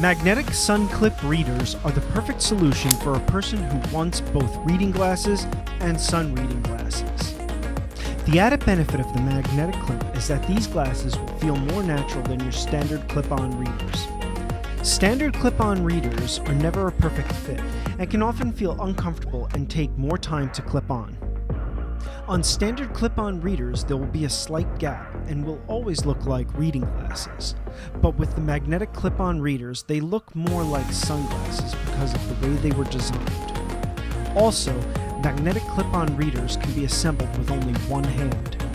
Magnetic sun clip readers are the perfect solution for a person who wants both reading glasses and sun reading glasses. The added benefit of the magnetic clip is that these glasses will feel more natural than your standard clip on readers. Standard clip on readers are never a perfect fit and can often feel uncomfortable and take more time to clip on. On standard clip on readers, there will be a slight gap and will always look like reading glasses. But with the magnetic clip on readers, they look more like sunglasses because of the way they were designed. Also, magnetic clip on readers can be assembled with only one hand.